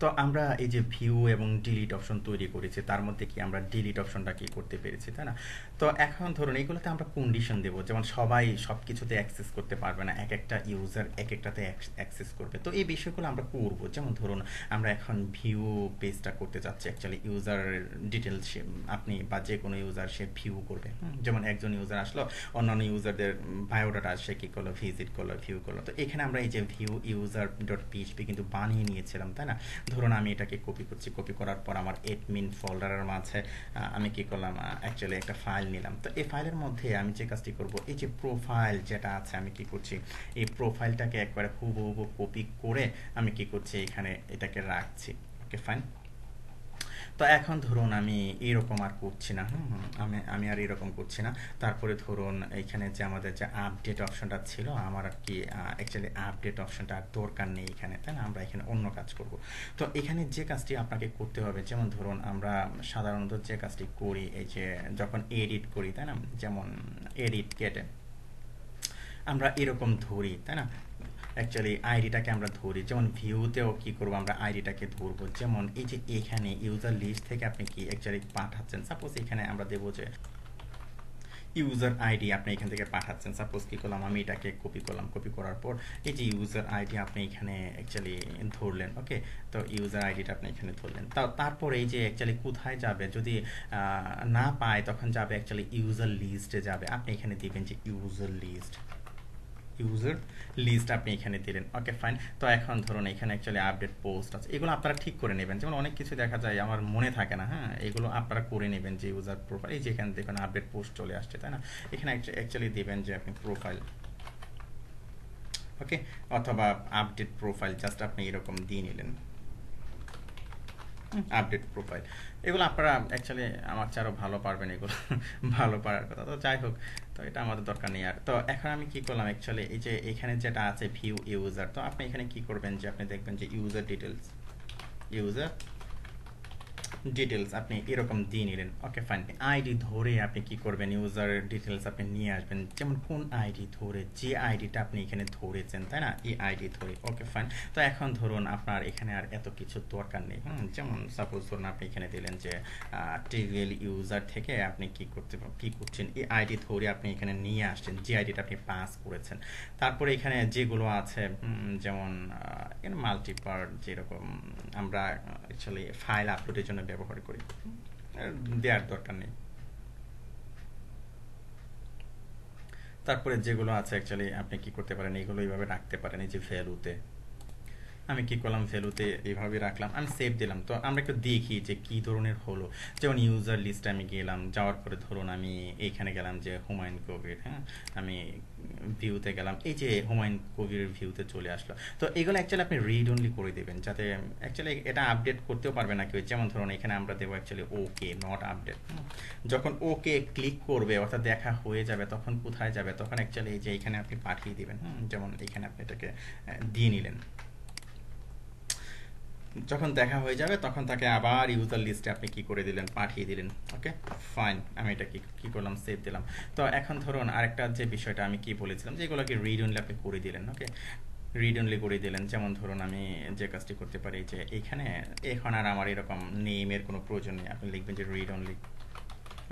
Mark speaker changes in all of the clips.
Speaker 1: তো আমরা এই যে ভিউ এবং ডিলিট অপশন তৈরি করেছি, তার মধ্যে কি আমরা ডিলিট অপশনটা কি করতে পেরেছি, তাই না? তো এখন ধরুন এইগুলোতে আমরা কন্ডিশন দেবো, যেমন সবাই সব কিছুতে অ্যাক্সেস করতে পারবে না, এক একটা ইউজার এক একটাতে অ্যাক্সেস করবে। তো এই বিষয়গুলো আমরা করব, যেমন ধরুন আমরা এখন ভিউ পেজটা করতে যাচ্ছি অ্যাকচুয়ালি ইউজার ডিটেলস আপনি বা যে কোনো ইউজার সে ভিউ করবে। যেমন একজন ইউজার আসলো, অন্যান্য ইউজারদের বায়োডাটা সে কী করল ভিজিট করল ভিউ করল। তো এখানে আমরা এই যে ভিউ ইউজার ডট পিএইচপি কিন্তু বানিয়ে নিয়েছিলাম, তাই না? ধরুন আমি এটাকে কপি করছি কপি করার পর আমার এডমিন ফোল্ডারের মাঝে আমি কি করলাম অ্যাকচুয়ালি একটা ফাইল নিলাম। তো এই ফাইলের মধ্যে আমি যে কাজটি করব, এই যে প্রোফাইল যেটা আছে, আমি কি করছি, এই প্রোফাইলটাকে একবারে হুবহু কপি করে আমি কি করছি, এখানে এটাকে রাখছি। ওকে ফাইন তো এখন ধরুন আমি এরকম আর করছি না আমি আমি আর এরকম করছি না। তারপরে ধরুন এখানে যে আমাদের যে আপডেট অপশনটা ছিল, আমার আর কি অ্যাকচুয়ালি আপডেট অপশনটা আর দরকার নেই এখানে, তাই না? আমরা এখানে অন্য কাজ করব। তো এখানে যে কাজটি আপনাকে করতে হবে, যেমন ধরুন আমরা সাধারণত যে কাজটি করি, এই যে যখন এডিট করি, তাই না? যেমন এডিট কেটে আমরা এরকম ধরি, তাই না? অ্যাকচুয়ালি আইডিটাকে আমরা ধরি। যেমন ভিউতেও কি করব? আমরা আইডিটাকে ধরবো। যেমন এই যে এখানে ইউজার লিস্ট থেকে আপনি কি অ্যাকচুয়ালি পাঠাচ্ছেন? সাপোজ এখানে আমরা দেবো যে ইউজার আইডি আপনি এখান থেকে পাঠাচ্ছেন। সাপোজ কী করলাম? আমি এটাকে কপি করলাম। কপি করার পর এই যে ইউজার আইডি আপনি এখানে অ্যাকচুয়ালি ধরলেন ওকে তো ইউজার আইডিটা আপনি এখানে ধরলেন। তা তারপর এই যে অ্যাকচুয়ালি কোথায় যাবে? যদি না পায়, তখন যাবে অ্যাকচুয়ালি ইউজার লিস্টে যাবে। আপনি এখানে দিবেন যে ইউজার লিস্ট ইউজার লিস্ট আপনি এখানে দিলেন। ওকে ফাইন তো এখন ধরুন এখানে অ্যাকচুয়ালি আপডেট পোস্ট আছে। এগুলো আপনারা ঠিক করে নেবেন। যেমন অনেক কিছু দেখা যায়, আমার মনে থাকে না হ্যাঁ? এগুলো আপনারা করে নেবেন যে ইউজার প্রোফাইল এই যে এখানে দেখবেন আপডেট পোস্ট চলে আসছে, তাই না? এখানে অ্যাকচুয়ালি দেবেন যে আপনি প্রোফাইল ওকে অথবা আপডেট প্রোফাইল জাস্ট আপনি এরকম দিয়ে নিলেন। Update profile. এগুলো আপনারা অ্যাকচুয়ালি আমার চেয়ে আরও ভালো পারবেন এগুলো, ভালো পারার কথা। তো যাই হোক, তো এটা আমাদের দরকার নেই আর। তো এখন আমি কি করলাম অ্যাকচুয়ালি এই যে এখানে যেটা আছে ভিউ ইউজার তো আপনি এখানে কি করবেন যে আপনি দেখবেন যে ইউজার ডিটেলস ইউজার ডিটেলস আপনি এরকম দিয়ে নিলেন। ওকে ফাইন আইডি ধরে আপনি কি করবেন? ইউজার ডিটেলস আপনি নিয়ে আসবেন। যেমন কোন আইডি ধরে? যে আইডিটা আপনি এখানে ধরেছেন, তাই না? এই আইডি ধরে। ওকে ফাইন তো এখন ধরুন আপনার এখানে আর এত কিছু দরকার নেই। হুম, যেমন সাপোজ ধরুন আপনি এখানে দিলেন যে টিভিএল ইউজার থেকে আপনি কি করতে কি করছেন? এই আইডি ধরে আপনি এখানে নিয়ে আসছেন। যে আইডিটা আপনি পাস করেছেন। তারপরে এখানে যেগুলো আছে যেমন মাল্টিপার্ট যেরকম আমরা অ্যাকচুয়ালি ফাইল আপলোডের জন্য ব্যবহার করি। দেওয়ার দরকার নেই। তারপরে যেগুলো আছে অ্যাকচুয়ালি আপনি কি করতে পারেন, এগুলো এইভাবে রাখতে পারেন, এই যে ভ্যালুতে আমি কি করলাম, ভ্যালুতে এইভাবে রাখলাম, আমি সেভ দিলাম। তো আমরা একটু দেখি যে কি ধরনের হলো। যেমন ইউজার লিস্টে আমি গেলাম, যাওয়ার পরে ধরুন আমি এইখানে গেলাম যে হুমায়ুন কবির হ্যাঁ? আমি ভিউতে গেলাম, এই যে হুমায়ুন কবিরের ভিউতে চলে আসলো। তো এগুলো অ্যাকচুয়ালি আপনি রিড অনলি করে দেবেন, যাতে অ্যাকচুয়ালি এটা আপডেট করতেও পারবে না কেউ। যেমন ধরুন এখানে আমরা দেবো অ্যাকচুয়ালি ওকে নট আপডেট যখন ওকে ক্লিক করবে, অর্থাৎ দেখা হয়ে যাবে, তখন কোথায় যাবে? তখন অ্যাকচুয়ালি এই যে এখানে আপনি পাঠিয়ে দিবেন যেমন এখানে আপনি এটাকে দিয়ে নিলেন। যখন দেখা হয়ে যাবে, তখন তাকে আবার ইউজার লিস্টে আপনি কি করে দিলেন, পাঠিয়ে দিলেন ওকে ফাইন আমি এটা কি কি করলাম সেভ দিলাম। তো এখন ধরুন আরেকটা যে বিষয়টা আমি কি বলেছিলাম, যে এগুলোকে রিড অনলি আপনি করে দিলেন ওকে রিড অনলি করে দিলেন, যেমন ধরুন আমি যে কাজটি করতে পারি যে এখানে, এখন আর আমার এরকম নেমের কোনো প্রয়োজন নেই, আপনি লিখবেন যে read only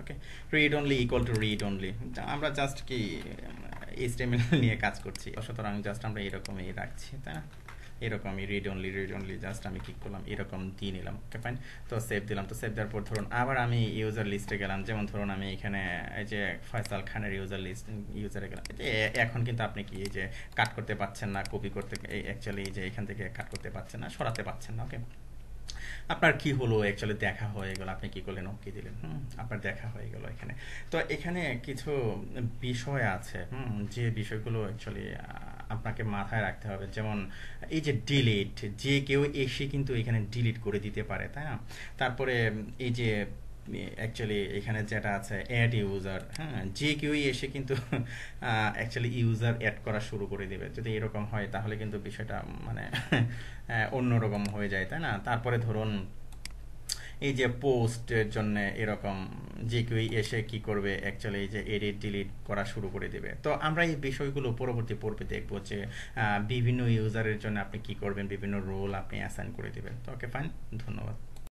Speaker 1: okay read only equal to read only আমরা জাস্ট কি এইচটিএমএল নিয়ে কাজ করছি সুতরাং জাস্ট আমরা এরকমই রাখছি, তাই না? এরকমই read only read only just আমি ক্লিক করলাম, এরকম দিয়ে নিলাম। ওকে ফাইন তো সেভ দিলাম, তো সেভ দেওয়ার পর ধরুন আবার আমি ইউজার লিস্টে গেলাম। যেমন ধরুন আমি এখানে এই যে ফয়সাল খানের ইউজার লিস্ট ইউজারে গেলাম। এখন কিন্তু আপনি কি এই যে কাট করতে পারছেন না কপি করতে অ্যাকচুয়ালি যে এখান থেকে কাট করতে পারছেন না, সরাতে পারছেন না। ওকে আপনার কি হলো অ্যাকচুয়ালি দেখা হয়ে গেল? আপনি কি করলেন? ওকে দিলেন। হুম, আপনার দেখা হয়ে গেল এখানে। তো এখানে কিছু বিষয় আছে। হুম, যে বিষয়গুলো অ্যাকচুয়ালি আপনাকে মাথায় রাখতে হবে। যেমন, এই যে ডিলিট যে কেউ এসে কিন্তু এখানে ডিলিট করে দিতে পারে, তাই না? তারপরে, এই যে অ্যাকচুয়ালি এখানে যেটা আছে অ্যাড ইউজার হ্যাঁ? যে কেউই এসে কিন্তু অ্যাকচুয়ালি ইউজার অ্যাড করা শুরু করে দেবে। যদি এরকম হয়, তাহলে কিন্তু বিষয়টা মানে অন্যরকম হয়ে যায়, তাই না? তারপরে ধরুন এই যে পোস্টের জন্য এরকম যে কেউ এসে কি করবে? অ্যাকচুয়ালি এই যে এডিট ডিলিট করা শুরু করে দেবে। তো আমরা এই বিষয়গুলো পরবর্তী পর্বে দেখব যে বিভিন্ন ইউজারের জন্য আপনি কি করবেন, বিভিন্ন রোল আপনি অ্যাসাইন করে দেবেন। তো ওকে ফাইন ধন্যবাদ।